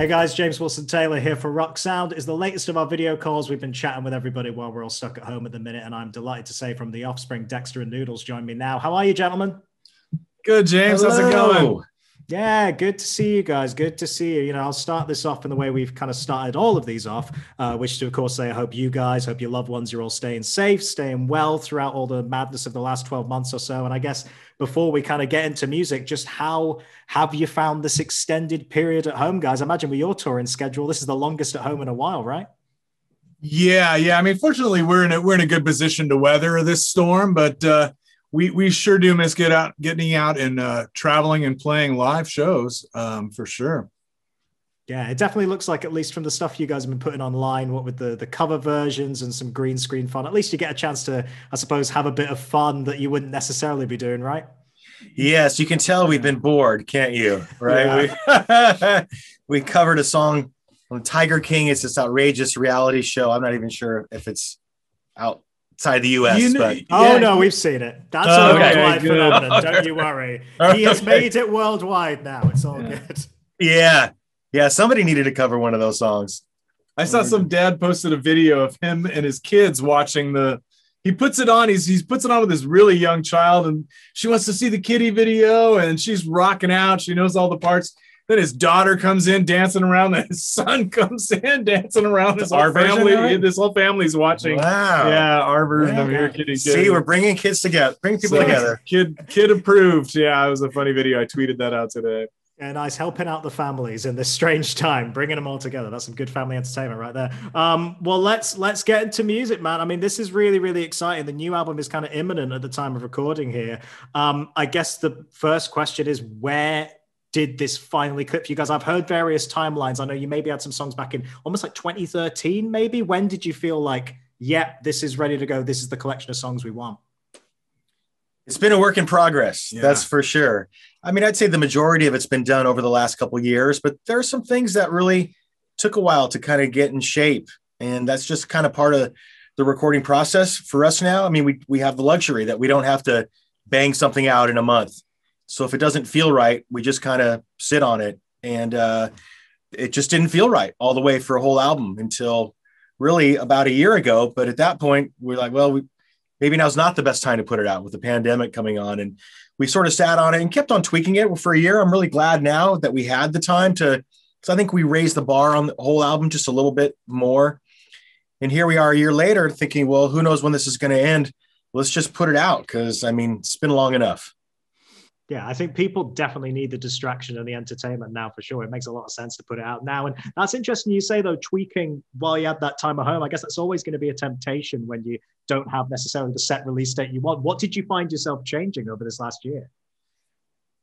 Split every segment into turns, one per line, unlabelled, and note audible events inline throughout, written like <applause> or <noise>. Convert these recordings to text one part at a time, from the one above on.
Hey guys, James Wilson Taylor here for Rock Sound. Is the latest of our video calls. We've been chatting with everybody while we're all stuck at home at the minute, and I'm delighted to say from the Offspring, Dexter and Noodles join me now. How are you, gentlemen?
Good, James. Hello. How's it going?
Yeah, good to see you guys. Good to see you. You know, I'll start this off in the way we've kind of started all of these off, uh, which to, of course, say I hope you guys, hope your loved ones, you're all staying safe, staying well throughout all the madness of the last 12 months or so. And I guess before we kind of get into music, just how have you found this extended period at home, guys? I imagine with your touring schedule, this is the longest at home in a while, right?
Yeah, yeah. I mean, fortunately, we're in a we're in a good position to weather this storm, but uh, we we sure do miss get out getting out and uh, traveling and playing live shows um, for sure.
Yeah, it definitely looks like at least from the stuff you guys have been putting online, what with the the cover versions and some green screen fun, at least you get a chance to, I suppose, have a bit of fun that you wouldn't necessarily be doing, right?
Yes, you can tell we've been bored, can't you? Right? Yeah. We, <laughs> we covered a song on Tiger King. It's this outrageous reality show. I'm not even sure if it's out outside the U.S. You know, but
oh no, we've seen it. That's oh, a worldwide okay, phenomenon. Don't <laughs> you worry. He has made it worldwide now. It's all
yeah.
good.
Yeah, yeah. Somebody needed to cover one of those songs.
I saw some dad posted a video of him and his kids watching the. He puts it on. He's he puts it on with his really young child, and she wants to see the kitty video, and she's rocking out. She knows all the parts then his daughter comes in dancing around. Then his son <laughs> comes in dancing around. His whole family, this whole family's watching.
Wow.
Yeah, our version of Here Kitty.
See, we're bringing kids together, Bring people so, together. <laughs>
Kid, kid approved. Yeah, it was a funny video. I tweeted that out today.
Yeah, nice helping out the families in this strange time, bringing them all together. That's some good family entertainment right there. Um, well, let's let's get into music, man. I mean, this is really really exciting. The new album is kind of imminent at the time of recording here. Um, I guess the first question is where did this finally clip for you guys? I've heard various timelines. I know you maybe had some songs back in almost like 2013, maybe. When did you feel like, yeah, this is ready to go? This is the collection of songs we want?
It's been a work in progress. Yeah. That's for sure. I mean, I'd say the majority of it's been done over the last couple years, but there are some things that really took a while to kind of get in shape. And that's just kind of part of the recording process for us now. I mean, we, we have the luxury that we don't have to bang something out in a month so if it doesn't feel right, we just kind of sit on it. And uh, it just didn't feel right all the way for a whole album until really about a year ago. But at that point, we're like, well, we, maybe now's not the best time to put it out with the pandemic coming on. And we sort of sat on it and kept on tweaking it for a year. I'm really glad now that we had the time to, so I think we raised the bar on the whole album just a little bit more. And here we are a year later thinking, well, who knows when this is going to end? Let's just put it out because I mean, it's been long enough
yeah, I think people definitely need the distraction and the entertainment now for sure. It makes a lot of sense to put it out now. And that's interesting you say though, tweaking while you had that time at home. I guess that's always going to be a temptation when you don't have necessarily the set release date you want. What did you find yourself changing over this last year?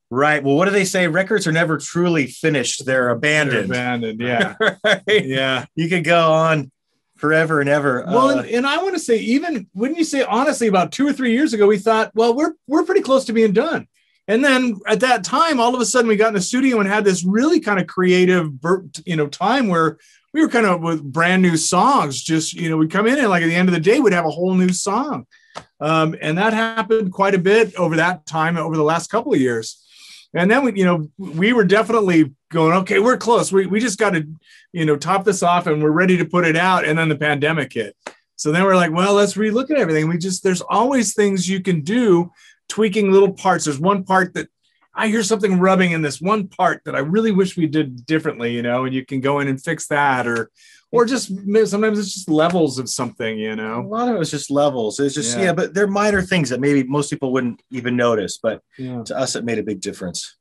Right. Well, what do they say? Records are never truly finished; they're abandoned.
They're abandoned. Yeah. <laughs>
right? Yeah. You could go on forever and ever.
Well, uh, and, and, I want to say, even wouldn't you say honestly, about two or three years ago, we thought, well, we're we're pretty close to being done. And then at that time, all of a sudden, we got in the studio and had this really kind of creative, you know, time where we were kind of with brand new songs. Just you know, we'd come in and like at the end of the day, we'd have a whole new song, um, and that happened quite a bit over that time, over the last couple of years. And then we, you know, we were definitely going, okay, we're close. We we just got to, you know, top this off, and we're ready to put it out. And then the pandemic hit. So then we're like, well, let's relook at everything. We just there's always things you can do tweaking little parts. There's one part that I hear something rubbing in this one part that I really wish we did differently, you know, and you can go in and fix that or or just sometimes it's just levels of something, you know.
A lot of it was just levels. It's just yeah, yeah but they're minor things that maybe most people wouldn't even notice, but yeah. to us it made a big difference.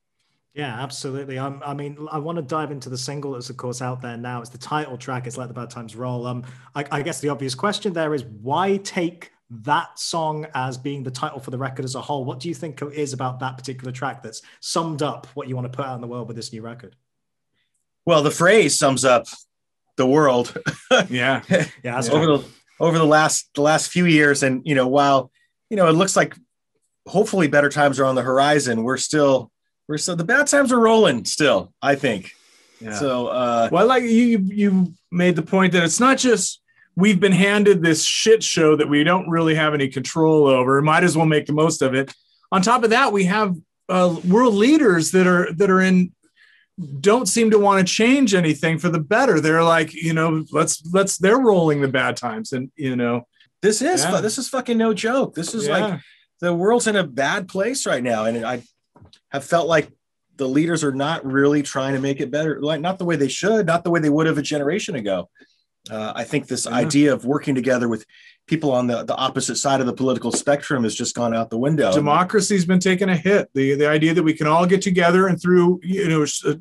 Yeah, absolutely. Um, I mean, I want to dive into the single that's, of course, out there now. It's the title track. It's "Let the Bad Times Roll." Um, I, I guess the obvious question there is why take that song as being the title for the record as a whole. What do you think it is about that particular track that's summed up what you want to put out in the world with this new record?
Well, the phrase sums up the world. <laughs>
yeah,
yeah. <laughs>
over the over the last the last few years, and you know, while you know, it looks like hopefully better times are on the horizon. We're still we're still the bad times are rolling still. I think. Yeah. So, uh,
well, like you you made the point that it's not just we've been handed this shit show that we don't really have any control over. Might as well make the most of it. On top of that, we have uh, world leaders that are that are in don't seem to want to change anything for the better. They're like, you know, let's let's they're rolling the bad times, and you know,
this is yeah. this is fucking no joke. This is yeah. like the world's in a bad place right now, and I have felt like the leaders are not really trying to make it better, like not the way they should, not the way they would have a generation ago. Uh, I think this yeah. idea of working together with people on the, the opposite side of the political spectrum has just gone out the window.
Democracy's been taking a hit. The the idea that we can all get together and through you know uh,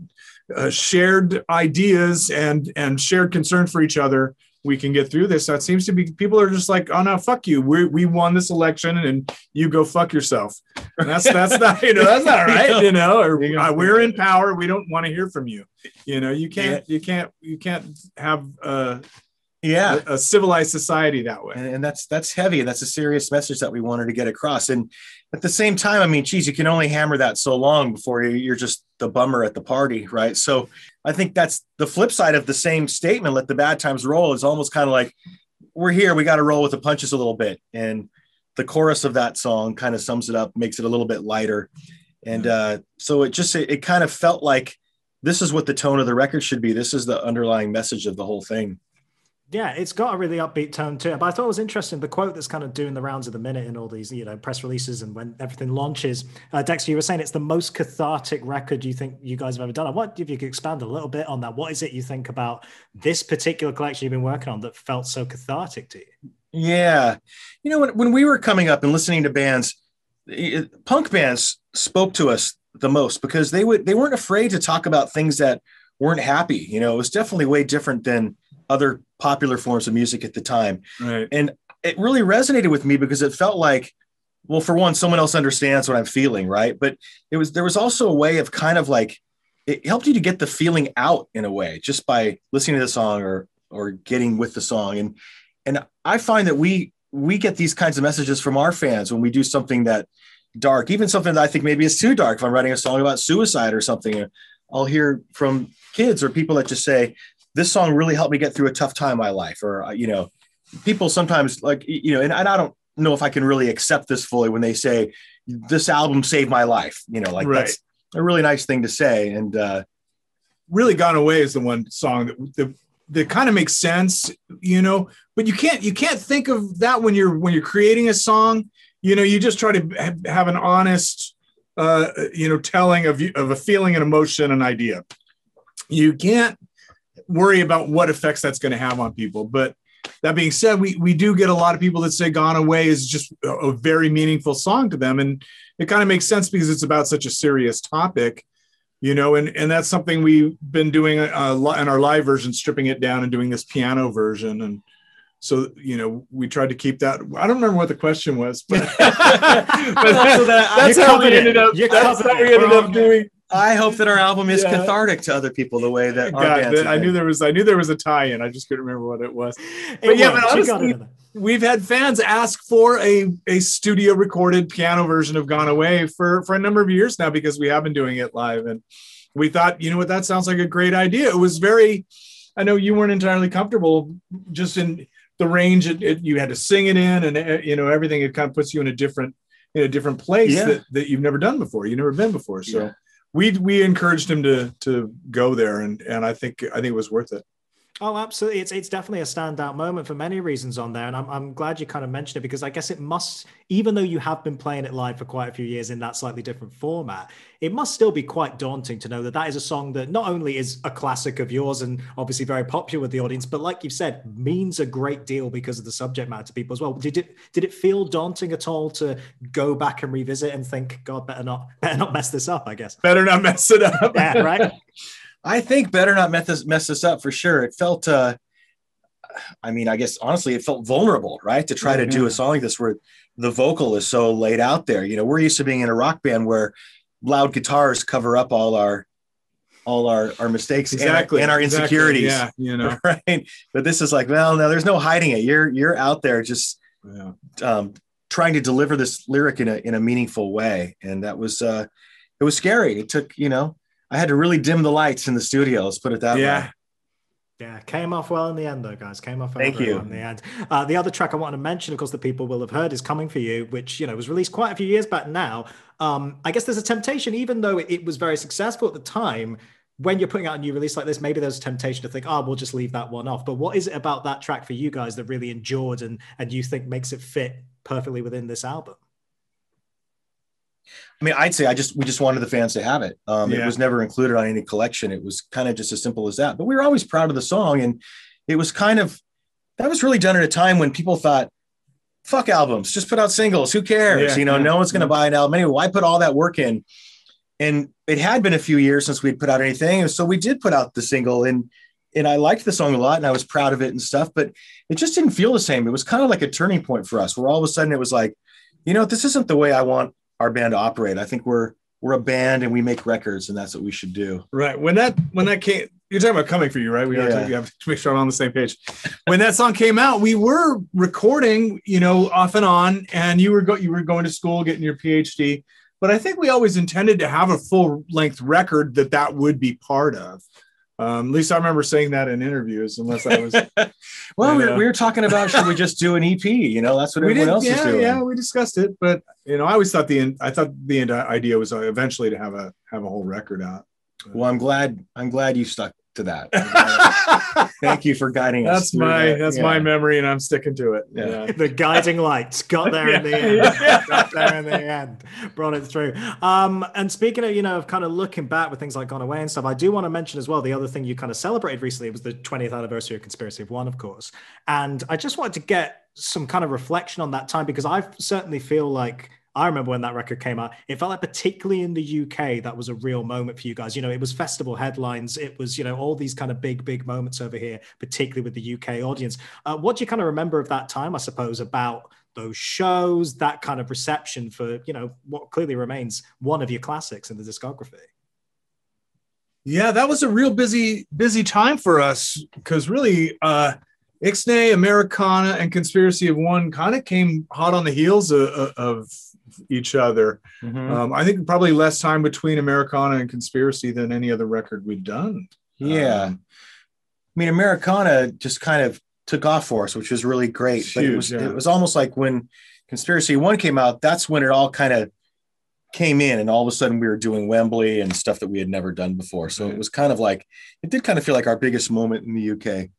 uh, shared ideas and and shared concern for each other we can get through this. That seems to be people are just like, oh no, fuck you. We we won this election and you go fuck yourself. And that's that's not you know that's not <laughs> right. You know, or uh, we're in power. We don't want to hear from you. You know, you can't you can't you can't have uh
yeah
a, a, civilized society that way
and, and, that's that's heavy that's a serious message that we wanted to get across and at the same time i mean geez you can only hammer that so long before you're just the bummer at the party right so i think that's the flip side of the same statement let the bad times roll. Is almost kind of like we're here we got to roll with the punches a little bit. And the chorus of that song kind of sums it up makes it a little bit lighter. And uh, so it just it, it kind of felt like this is what the tone of the record should be. This is the underlying message of the whole thing
yeah, it's got a really upbeat tone to it. But I thought it was interesting the quote that's kind of doing the rounds of the minute in all these, you know, press releases and when everything launches. Uh, Dexter, you were saying it's the most cathartic record you think you guys have ever done. I wonder if you could expand a little bit on that. What is it you think about this particular collection you've been working on that felt so cathartic to you?
Yeah, you know, when when we were coming up and listening to bands, punk bands spoke to us the most because they would they weren't afraid to talk about things that weren't happy. You know, it was definitely way different than other popular forms of music at the time.
Right.
And it really resonated with me because it felt like, well, for one, someone else understands what I'm feeling, right? But it was there was also a way of kind of like it helped you to get the feeling out in a way just by listening to the song or or getting with the song. And and I find that we we get these kinds of messages from our fans when we do something that dark, even something that I think maybe is too dark. If I'm writing a song about suicide or something, I'll hear from kids or people that just say, this song really helped me get through a tough time in my life or uh, you know people sometimes like you know and, and i don't know if i can really accept this fully when they say this album saved my life you know like right. that's a really nice thing to say and uh
really gone away is the one song that, that that kind of makes sense you know but you can't you can't think of that when you're when you're creating a song you know you just try to have an honest uh you know telling of of a feeling and emotion and idea you can't worry about what effects that's going to have on people. But that being said, we we do get a lot of people that say "Gone Away" is just a, a very meaningful song to them, and it kind of makes sense because it's about such a serious topic, you know. And and that's something we've been doing uh, in our live version, stripping it down and doing this piano version, and so you know we tried to keep that i don't remember what the question was but, <laughs> <laughs> but that, that's how we ended up that's how we ended up doing
I hope that our album is yeah. cathartic to other people the way that God,
I knew there was I knew there was a tie-in. I just couldn't remember what it was. But it yeah, was. but honestly, we've had fans ask for a, a studio recorded piano version of Gone Away for, for a number of years now because we have been doing it live. And we thought, you know what, that sounds like a great idea. It was very, I know you weren't entirely comfortable just in the range it, it, you had to sing it in and uh, you know everything it kind of puts you in a different in a different place yeah. that, that you've never done before you've never been before so yeah we we encouraged him to to go there, and and I think I think it was worth it.
Oh, absolutely. It's it's definitely a standout moment for many reasons on there. And I'm, I'm glad you kind of mentioned it because I guess it must, even though you have been playing it live for quite a few years in that slightly different format, it must still be quite daunting to know that that is a song that not only is a classic of yours and obviously very popular with the audience, but like you've said, means a great deal because of the subject matter to people as well. Did it did it feel daunting at all to go back and revisit and think, God, better not better not mess this up, I guess.
Better not mess it up.
yeah, right. <laughs>
I think better not mess this, mess this up for sure. It felt, uh, I mean, I guess honestly, it felt vulnerable, right? To try mm-hmm. to do a mm-hmm. song like this where the vocal is so laid out there. You know, we're used to being in a rock band where loud guitars cover up all our all our our mistakes exactly. and, and our insecurities.
Exactly. Yeah, you know, <laughs>
right. But this is like, well, no, there's no hiding it. You're you're out there just yeah. um, trying to deliver this lyric in a in a meaningful way, and that was uh, it was scary. It took you know I had to really dim the lights in the studio. Let's put it that
yeah.
way.
Yeah, came off well in the end, though, guys. Came off
Thank you.
in the end. Uh, the other track I want to mention, of course, that people will have heard is "Coming for You," which you know was released quite a few years back now. Um, I guess there's a temptation, even though it, it was very successful at the time, when you're putting out a new release like this, maybe there's a temptation to think, oh, we'll just leave that one off. But what is it about that track for you guys that really endured and and you think makes it fit perfectly within this album?
I mean, I'd say I just we just wanted the fans to have it. Um,
Yeah.
It was never included on any collection. It was kind of just as simple as that. But we were always proud of the song, and it was kind of that was really done at a time when people thought, "Fuck albums, just put out singles. Who cares?
Yeah,
you know,
yeah,
no one's going to
yeah.
buy an album anyway. Why put all that work in?" And it had been a few years since we'd put out anything, and so we did put out the single, and and I liked the song a lot, and I was proud of it and stuff. But it just didn't feel the same. It was kind of like a turning point for us, where all of a sudden it was like, you know, this isn't the way I want our band to operate. I think we're we're a band and we make records, and that's what we should do.
Right. When that when that came, you're talking about coming for you, right? We
Yeah.
have, to, you have to make sure I'm on the same page. When that song came out, we were recording, you know, off and on, and you were go you were going to school, getting your PhD. But I think we always intended to have a full length record that that would be part of. Um, at least I remember saying that in interviews, unless I was. <laughs>
Well, we
Yeah.
were, we were talking about should we just do an EP? You know, that's what
we
everyone
did,
else is doing.
yeah, we discussed it, but you know, I always thought the end- I thought the end idea was uh, eventually to have a have a whole record out.
Well, I'm glad I'm glad you stuck to that. <laughs> Thank you for guiding us.
That's my
that.
that's
Yeah.
my memory, and I'm sticking to it.
Yeah.
Yeah.
the guiding lights got there in the end. <laughs>
Yeah.
Got there in the end. Brought it through. Um, and speaking of, you know, of kind of looking back with things like Gone Away and stuff, I do want to mention as well the other thing you kind of celebrated recently was the 20th anniversary of Conspiracy of One, of course. And I just wanted to get some kind of reflection on that time because I certainly feel like I remember when that record came out, it felt like particularly in the UK, that was a real moment for you guys. You know, it was festival headlines, it was, you know, all these kind of big, big moments over here, particularly with the UK audience. Uh, what do you kind of remember of that time, I suppose, about those shows, that kind of reception for, you know, what clearly remains one of your classics in the discography?
Yeah, that was a real busy, busy time for us because really, uh, Ixnay, Americana, and Conspiracy of One kind of came hot on the heels of, of, each other.
Mhm.
Um, I think probably less time between Americana and Conspiracy than any other record we've done.
yeah.
Um,
I mean, Americana just kind of took off for us, which was really great.
It's
But it was
yeah.
it was almost like when Conspiracy One came out, that's when it all kind of came in, and all of a sudden we were doing Wembley and stuff that we had never done before. So it was kind of like it did kind of feel like our biggest moment in the UK.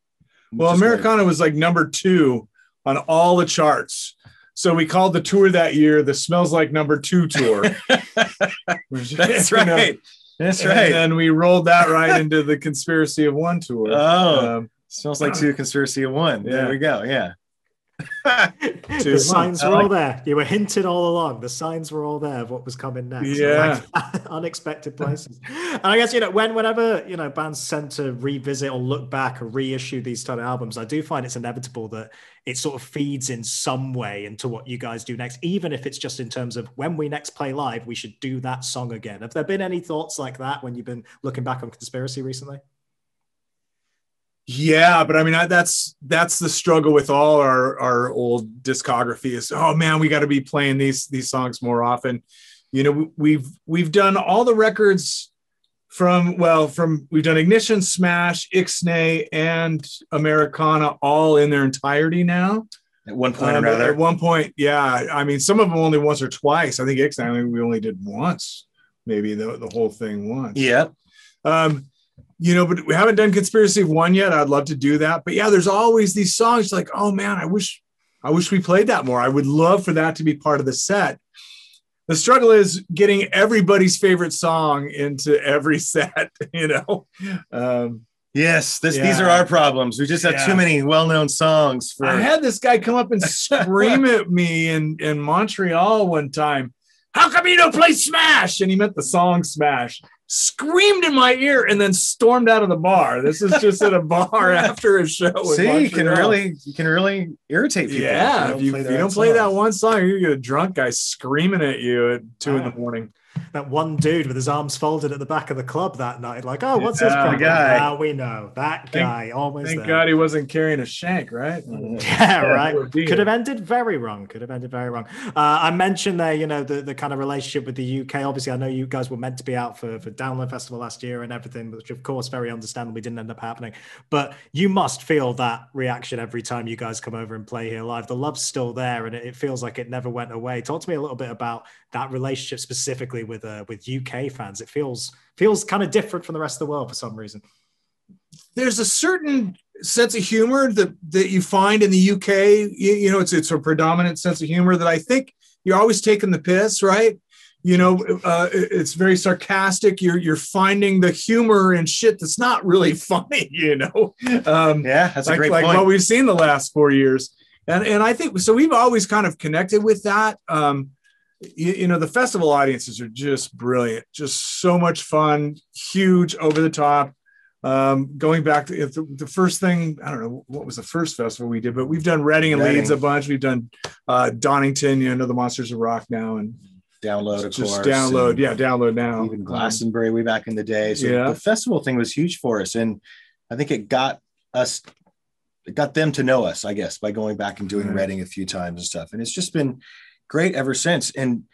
Well. Americana was like number two on all the charts. So we called the tour that year the Smells Like Number Two tour. <laughs>
That's <laughs> right. That's
And
right.
then we rolled that right into the Conspiracy of One tour. <laughs>
Oh.
Um,
Smells like two conspiracy of one. There we go. Yeah. <laughs>
the signs were all there. You were hinted all along. The signs were all there of what was coming next.
Yeah.
Like, <laughs> unexpected places. and I guess you know when whenever you know bands tend to revisit or look back or reissue these kind of albums, I do find it's inevitable that it sort of feeds in some way into what you guys do next, even if it's just in terms of when we next play live, we should do that song again. Have there been any thoughts like that when you've been looking back on conspiracy recently?
Yeah, but I mean I, that's that's the struggle with all our our old discography is oh man we got to be playing these these songs more often. You know we- we've we've done all the records from well from we've done Ignition, Smash, Ixnay, and Americana all in their entirety now.
At one point
Um,
or another.
At one point, yeah. I mean some of them only once or twice. I think Ixnay I think we only did once, maybe the the whole thing once.
yeah.
Um, you know, but we haven't done Conspiracy of One yet. I'd love to do that. But yeah, there's always these songs like, oh man, I wish, I wish we played that more. I would love for that to be part of the set. The struggle is getting everybody's favorite song into every <laughs> set, you know. Um,
Yes. This, These are our problems. We just have
Yeah.
too many well known songs for.
I had this guy come up and scream <laughs> at me in, in Montreal one time. How come you don't play Smash? And he meant the song Smash. Screamed in my ear and then stormed out of the bar. This is just at a bar <laughs> after a show.
See, you can really, you can really irritate people.
yeah. If you, if you
their
don't play that one song, you get a drunk guy screaming at you at two in uh,
the
morning.
That one dude with his arms folded at the back of the club that night, like, oh, what's his
Yeah,
problem?
guy.
Ah, we know that
Thank-
guy always
Thank
there.
God he wasn't carrying a shank, right? <laughs>
Yeah, right. Could have ended very wrong. Could have ended very wrong. Uh, I mentioned there, you know, the, the kind of relationship with the UK. Obviously, I know you guys were meant to be out for, for Download Festival last year and everything, which of course, very understandably didn't end up happening. But you must feel that reaction every time you guys come over and play here live. The love's still there and it, it feels like it never went away. Talk to me a little bit about that relationship specifically with uh, with UK fans. It feels feels kind of different from the rest of the world for some reason.
There's a certain sense of humor that that you find in the UK. You, you know, it's it's a predominant sense of humor that I think you're always taking the piss, right? You know, uh, it's very sarcastic. You're you're finding the humor and shit that's not really <laughs> funny. You know,
um, yeah, that's
like,
a great
like
point.
what we've seen the last four years, and and I think so. We've always kind of connected with that. Um, you, you, know the festival audiences are just brilliant just so much fun huge over the top um, going back to the, the, first thing, I don't know what was the first festival we did, but we've done Reading and Reading. Leeds a bunch. We've done uh, Donington, you know, the Monsters of Rock now, and
download, of
just
course,
download, yeah, download now.
Even Glastonbury way back in the day. So
yeah.
the festival thing was huge for us, and I think it got us, it got them to know us, I guess, by going back and doing right. Reading a few times and stuff, and it's just been great ever since. And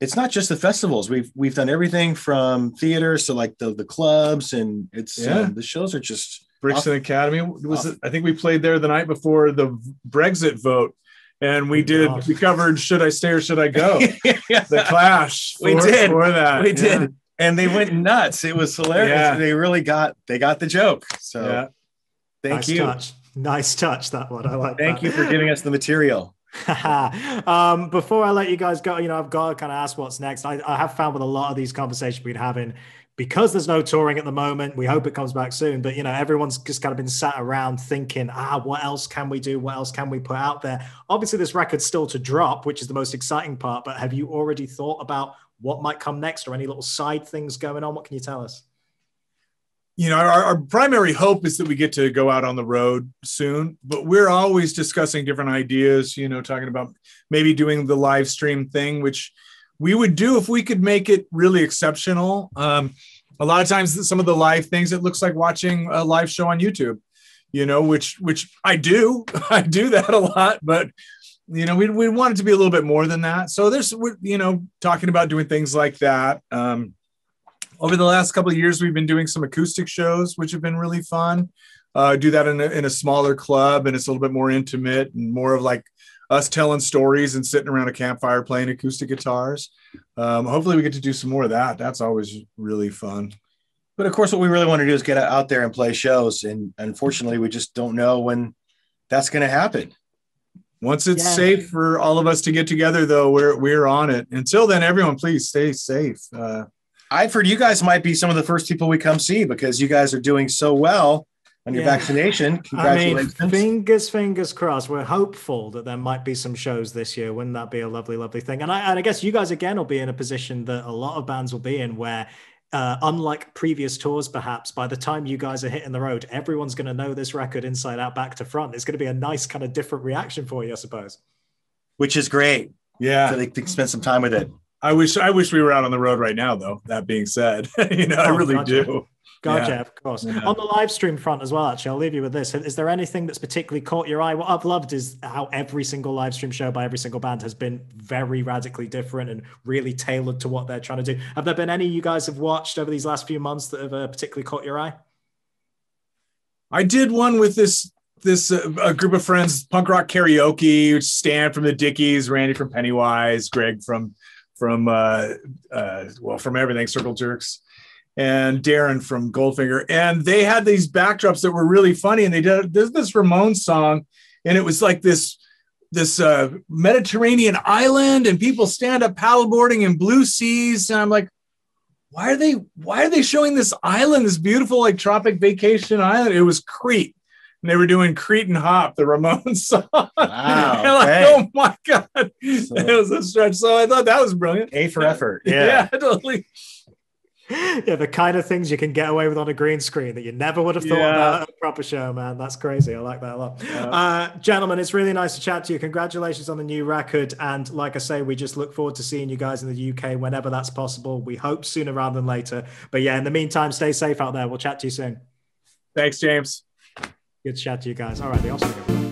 it's not just the festivals. We've we've done everything from theaters to like the the clubs, and it's yeah. Um, the shows are just
Brixton off, Academy was it, I think we played there the night before the Brexit vote, and we did we covered should I stay or should I go? <laughs> yeah. The Clash. <laughs>
For, we did
for that.
We did, yeah. and they went nuts. It was hilarious. Yeah. They really got they got the joke. So yeah. thank
nice
you.
Touch. Nice touch that one. I like.
Thank
that.
you for giving us the material. <laughs>
um, before I let you guys go, you know, I've got to kind of ask what's next. I, I have found with a lot of these conversations we've been having, because there's no touring at the moment, we hope it comes back soon. But you know, everyone's just kind of been sat around thinking, ah, what else can we do? What else can we put out there? Obviously, this record's still to drop, which is the most exciting part. But have you already thought about what might come next, or any little side things going on? What can you tell us?
You know, our, our, primary hope is that we get to go out on the road soon, but we're always discussing different ideas, you know, talking about maybe doing the live stream thing, which we would do if we could make it really exceptional. Um, a lot of times, some of the live things, it looks like watching a live show on YouTube, you know, which, which I do, <laughs> I do that a lot, but you know, we, we want it to be a little bit more than that. So there's, we're you know, talking about doing things like that. Um, over the last couple of years, we've been doing some acoustic shows, which have been really fun. Uh, do that in a, in a smaller club, and it's a little bit more intimate and more of like us telling stories and sitting around a campfire playing acoustic guitars. Um, hopefully, we get to do some more of that. That's always really fun.
But of course, what we really want to do is get out there and play shows, and unfortunately, we just don't know when that's going to happen.
Once it's yeah. safe for all of us to get together, though, we're we're on it. Until then, everyone, please stay safe. Uh,
I've heard you guys might be some of the first people we come see because you guys are doing so well on your yeah. vaccination. Congratulations.
I mean, fingers, fingers crossed. We're hopeful that there might be some shows this year. Wouldn't that be a lovely, lovely thing? And I, and I guess you guys again will be in a position that a lot of bands will be in where uh, unlike previous tours, perhaps by the time you guys are hitting the road, everyone's going to know this record inside out, back to front. It's going to be a nice kind of different reaction for you, I suppose.
Which is great.
Yeah,
so they can spend some time with it.
I wish I wish we were out on the road right now, though. That being said, <laughs> you know, oh, I really gotcha. do.
Gotcha, yeah. of course. Yeah. On the live stream front as well, actually, I'll leave you with this. Is there anything that's particularly caught your eye? What I've loved is how every single live stream show by every single band has been very radically different and really tailored to what they're trying to do. Have there been any you guys have watched over these last few months that have uh, particularly caught your eye?
I did one with this this uh, a group of friends, punk rock karaoke, Stan from the Dickies, Randy from Pennywise, Greg from from uh, uh, well from everything Circle Jerks and Darren from Goldfinger, and they had these backdrops that were really funny. And they did this, this Ramones song, and it was like this this uh, Mediterranean island, and people stand up paddleboarding in blue seas, and I'm like, why are they why are they showing this island, this beautiful like tropic vacation island? It was Crete and they were doing Cretin Hop, the Ramones <laughs> song. Wow, <laughs> like, oh my god, so, it was a stretch. So I thought that was brilliant.
A for effort.
Yeah, <laughs> yeah totally.
Yeah, the kind of things you can get away with on a green screen that you never would have thought yeah. about a proper show, man. That's crazy. I like that a lot. Yeah. Uh, gentlemen, it's really nice to chat to you. Congratulations on the new record. And like I say, we just look forward to seeing you guys in the UK whenever that's possible. We hope sooner rather than later. But yeah, in the meantime, stay safe out there. We'll chat to you soon.
Thanks, James.
Good chat to you guys. All right, the Oscar.